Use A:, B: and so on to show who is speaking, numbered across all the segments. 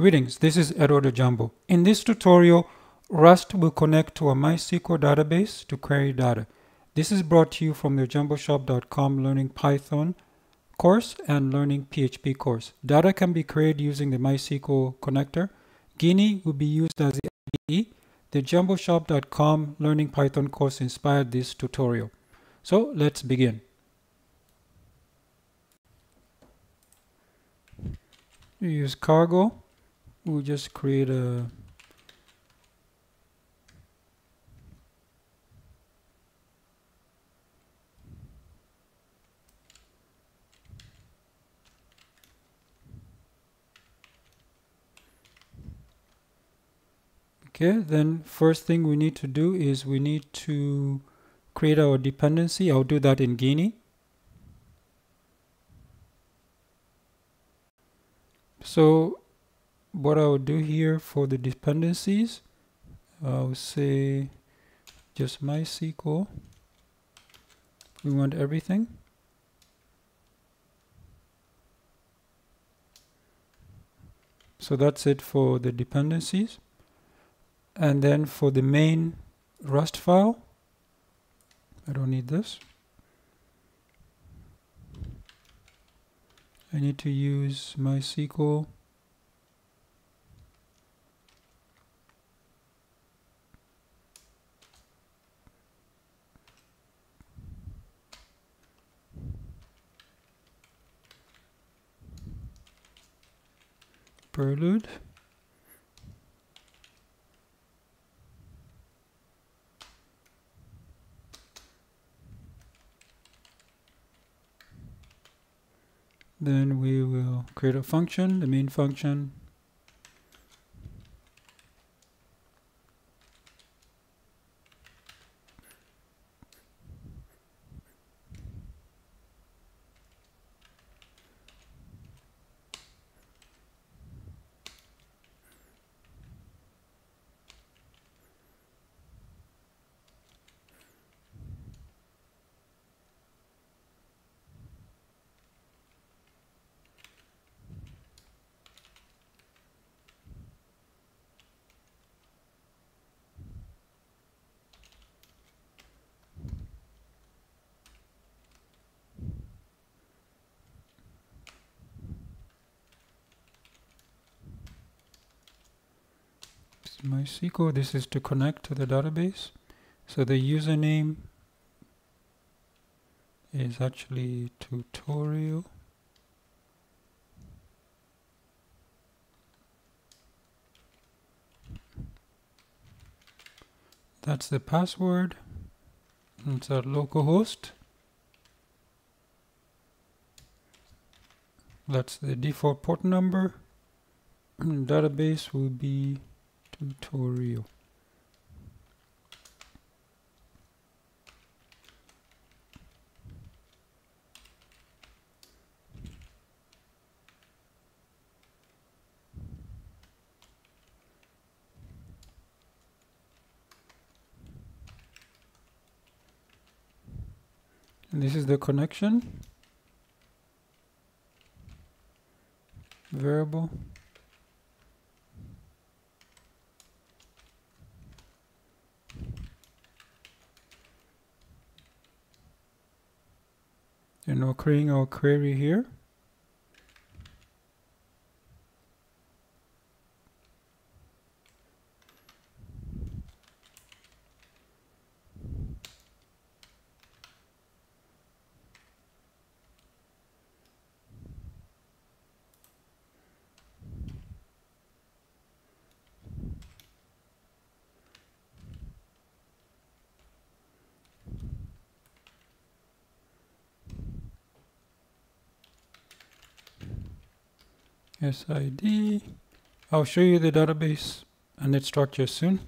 A: Greetings, this is Edward Ojambo. In this tutorial, Rust will connect to a MySQL database to query data. This is brought to you from the ojamboshop.com Learning Python course and Learning PHP course. Data can be created using the MySQL connector. Geany will be used as the IDE. The ojamboshop.com Learning Python course inspired this tutorial. So let's begin. Use cargo. We'll just create a Okay, then first thing we need to do is we need to create our dependency. I'll do that in Geany. So what I will do here for the dependencies, I'll say just MySQL. We want everything. So that's it for the dependencies. And then for the main Rust file, I don't need this. I need to use MySQL prelude then we will create a function, the main function. MySQL. This is to connect to the database. So the username is actually tutorial. That's the password. It's a localhost. That's the default port number. database will be tutorial. And this is the connection variable we're creating our query here. SID. I'll show you the database and its structure soon.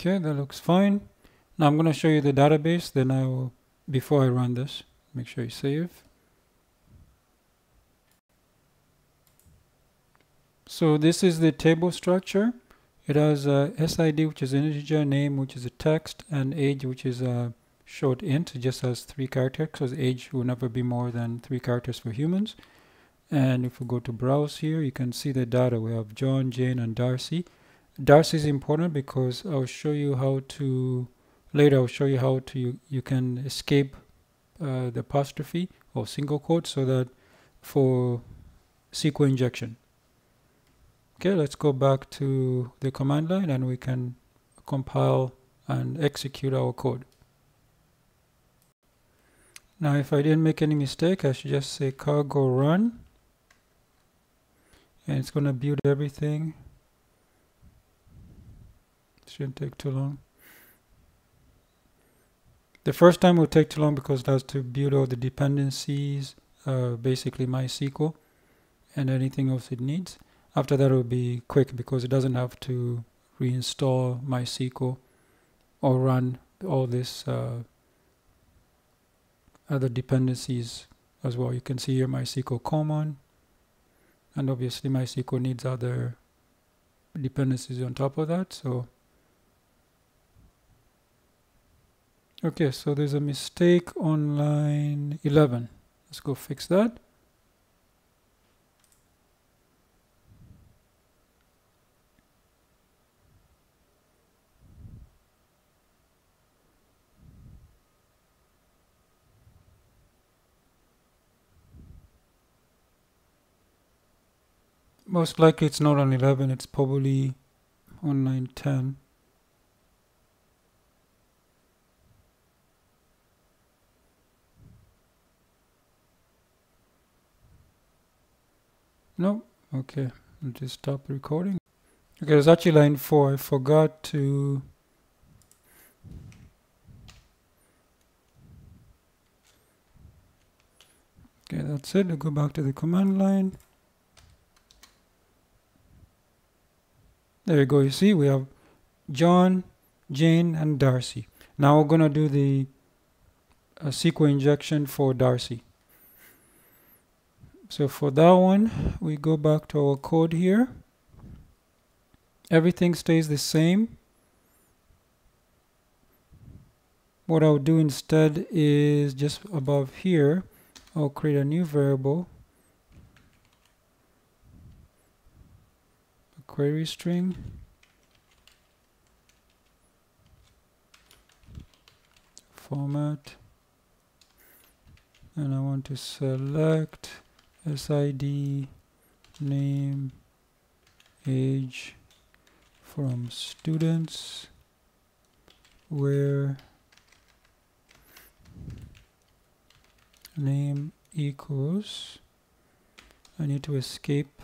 A: Okay, that looks fine. Now I'm going to show you the database, then I will, before I run this, make sure you save. So this is the table structure. It has a SID, which is an integer, name, which is a text, and age, which is a short int. Just has three characters, because age will never be more than three characters for humans. And if we go to browse here, you can see the data. We have John, Jane, and Darcy. Darcy is important because I'll show you how to, later I'll show you how to, you, you can escape uh, the apostrophe or single quote so that for SQL injection. Okay, let's go back to the command line and we can compile and execute our code. Now if I didn't make any mistake, I should just say cargo run and it's going to build everything. Shouldn't take too long. The first time will take too long because it has to build all the dependencies, uh, basically MySQL, and anything else it needs. After that, it will be quick because it doesn't have to reinstall MySQL or run all this uh, other dependencies as well. You can see here MySQL common, and obviously MySQL needs other dependencies on top of that. So, okay, so there's a mistake on line 11. Let's go fix that. most likely it's not on 11 it's probably on line 10 no okay I'll just stop recording okay it's actually line 4 I forgot to okay that's it I'll go back to the command line There you go. You see, we have John, Jane, and Darcy. Now we're going to do the uh, SQL injection for Darcy. So for that one, we go back to our code here. Everything stays the same. What I'll do instead is just above here, I'll create a new variable A query string format and I want to select SID name age from students where name equals I need to escape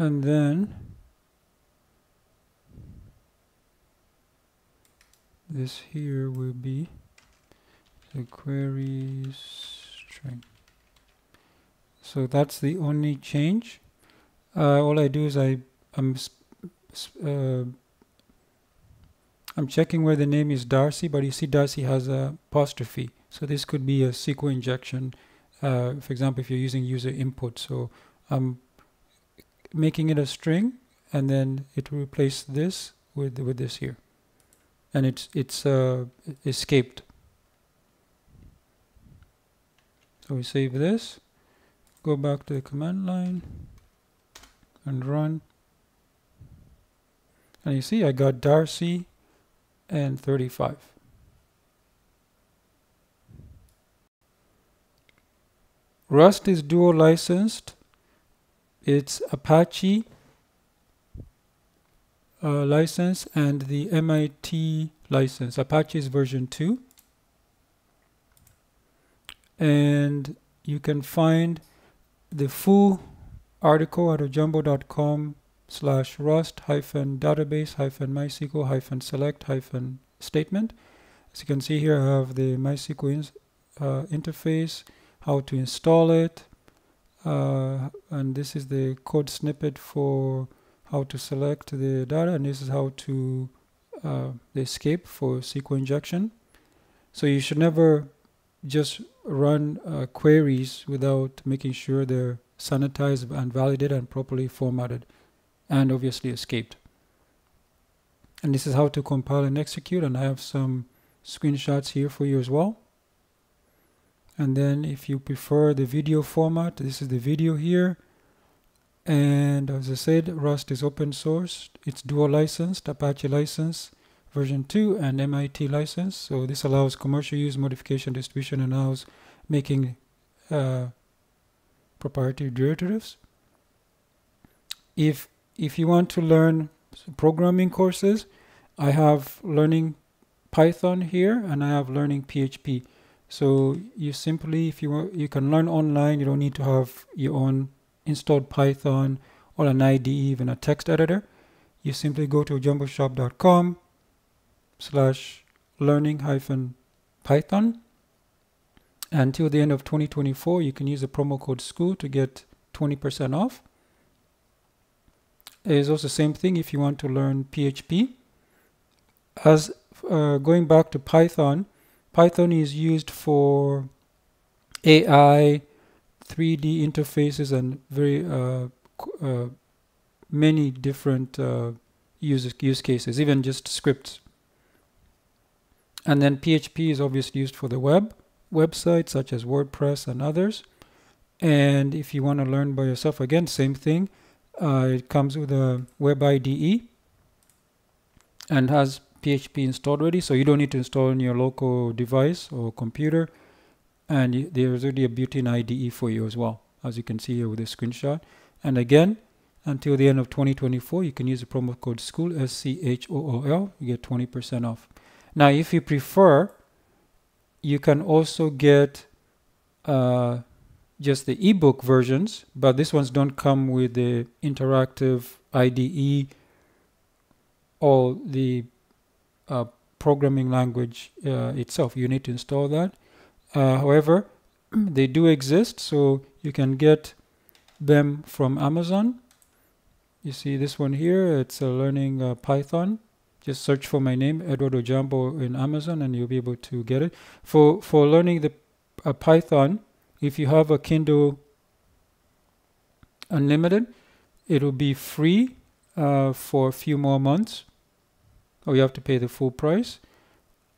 A: and then this here will be the query string. So that's the only change. Uh, all I do is I I'm uh, I'm checking where the name is Darcy but you see Darcy has a apostrophe. So this could be a SQL injection. Uh, for example if you're using user input. So I'm making it a string and then it will replace this with with this here. And it's it's uh, escaped. So we save this go back to the command line and run. And you see I got Darcy and 35 Rust is dual licensed it's Apache uh, license and the MIT license. Apache is version 2 and you can find the full article at ojambo.com slash rust hyphen database hyphen mysql hyphen select hyphen statement as you can see here I have the MySQL uh, interface how to install it uh, and this is the code snippet for how to select the data and this is how to uh, the escape for SQL injection. So you should never just run uh, queries without making sure they're sanitized and validated and properly formatted and obviously escaped. And this is how to compile and execute and I have some screenshots here for you as well and then if you prefer the video format this is the video here. And as I said Rust is open source. It's dual licensed Apache license version 2 and MIT license. So this allows commercial use modification distribution and allows making uh, proprietary derivatives. If if you want to learn programming courses I have learning Python here and I have learning PHP so you simply, if you want, you can learn online. You don't need to have your own installed Python or an IDE, even a text editor. You simply go to ojamboshop.com slash learning hyphen Python. Until the end of 2024, you can use the promo code SCHOOL to get 20% off. It is also the same thing if you want to learn PHP. As uh, going back to Python, Python is used for AI, 3D interfaces, and very uh, uh, many different uh, use, use cases, even just scripts. And then PHP is obviously used for the web, websites such as WordPress and others. And if you want to learn by yourself, again, same thing. Uh, it comes with a web IDE and has PHP installed already, so you don't need to install on your local device or computer. And there's already a built-in IDE for you as well, as you can see here with this screenshot. And again, until the end of 2024, you can use the promo code SCHOOL, S-C-H-O-O-L. You get 20% off. Now, if you prefer, you can also get uh, just the ebook versions, but these ones don't come with the interactive IDE or the uh, programming language uh, itself. You need to install that. Uh, however, they do exist, so you can get them from Amazon. You see this one here, it's a learning uh, Python. Just search for my name, Edward Ojambo in Amazon, and you'll be able to get it. For, for learning the uh, Python, if you have a Kindle Unlimited, it will be free uh, for a few more months or you have to pay the full price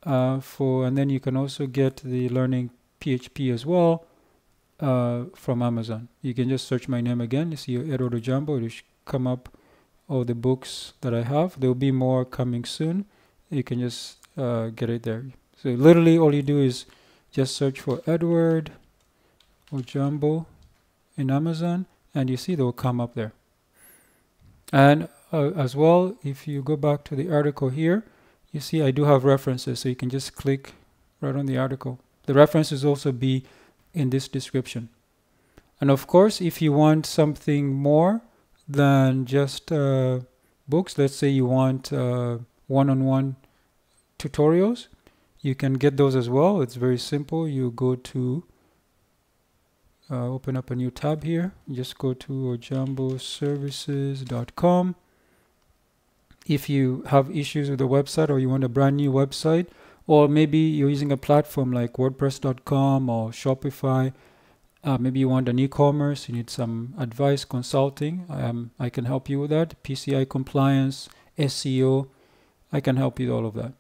A: uh, for and then you can also get the learning PHP as well uh, from Amazon. You can just search my name again. You see Edward Ojambo. It will come up all the books that I have. There will be more coming soon. You can just uh, get it there. So literally all you do is just search for Edward Ojambo in Amazon and you see they will come up there. And uh, as well, if you go back to the article here, you see I do have references, so you can just click right on the article. The references also be in this description. And of course, if you want something more than just uh, books, let's say you want uh, one-on-one -on -one tutorials, you can get those as well. It's very simple. You go to uh, open up a new tab here. Just go to ojamboservices.com if you have issues with the website or you want a brand new website or maybe you're using a platform like wordpress.com or shopify uh, maybe you want an e-commerce you need some advice consulting um, i can help you with that. Pci compliance seo i can help you with all of that.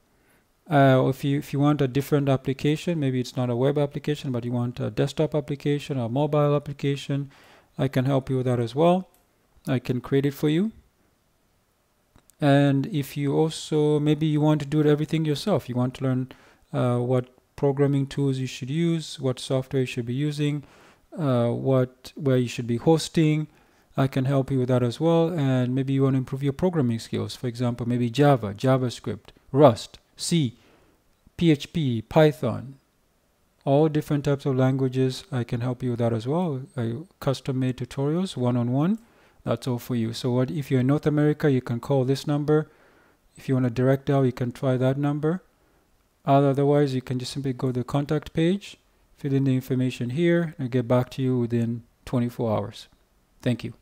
A: Uh, if you if you want a different application maybe it's not a web application but you want a desktop application or mobile application i can help you with that as well. I can create it for you and if you also maybe you want to do everything yourself you want to learn uh, what programming tools you should use what software you should be using uh, what where you should be hosting I can help you with that as well and maybe you want to improve your programming skills for example maybe Java JavaScript Rust C PHP Python all different types of languages. I can help you with that as well. I custom made tutorials one on one. That's all for you. So what if you're in North America, you can call this number. If you want a direct dial, you can try that number. Otherwise, you can just simply go to the contact page, fill in the information here, and get back to you within 24 hours. Thank you.